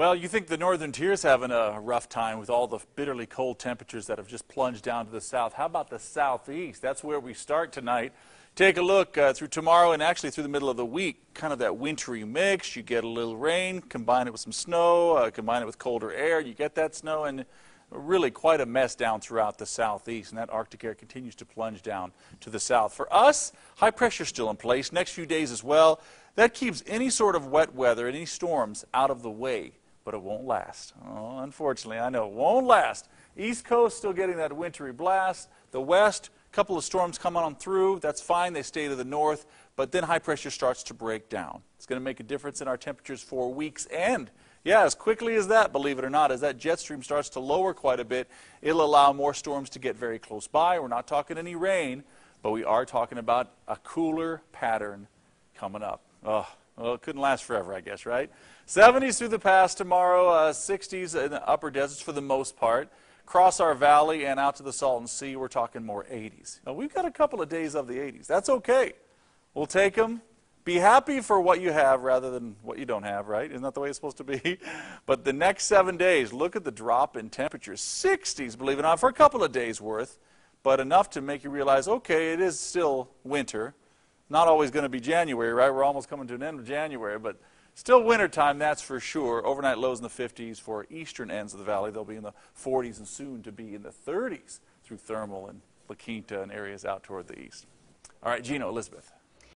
Well, you think the northern tier's having a rough time with all the bitterly cold temperatures that have just plunged down to the south. How about the southeast? That's where we start tonight. Take a look uh, through tomorrow and actually through the middle of the week, kind of that wintry mix. You get a little rain, combine it with some snow, uh, combine it with colder air, you get that snow, and really quite a mess down throughout the southeast. And that Arctic air continues to plunge down to the south. For us, high pressure still in place. Next few days as well. That keeps any sort of wet weather, any storms out of the way but it won't last. Oh, unfortunately, I know it won't last. East Coast still getting that wintry blast. The West, a couple of storms come on through. That's fine. They stay to the north, but then high pressure starts to break down. It's going to make a difference in our temperatures for weeks and yeah, as quickly as that, believe it or not, as that jet stream starts to lower quite a bit, it'll allow more storms to get very close by. We're not talking any rain, but we are talking about a cooler pattern coming up. Oh, well, it couldn't last forever, I guess, right? 70s through the pass tomorrow, uh, 60s in the upper deserts for the most part. Cross our valley and out to the Salton Sea, we're talking more 80s. Now, we've got a couple of days of the 80s. That's okay. We'll take them. Be happy for what you have rather than what you don't have, right? Isn't that the way it's supposed to be? But the next seven days, look at the drop in temperature. 60s, believe it or not, for a couple of days worth, but enough to make you realize, okay, it is still winter not always going to be January, right? We're almost coming to an end of January, but still wintertime, that's for sure. Overnight lows in the 50s for eastern ends of the valley. They'll be in the 40s and soon to be in the 30s through Thermal and La Quinta and areas out toward the east. All right, Gino, Elizabeth.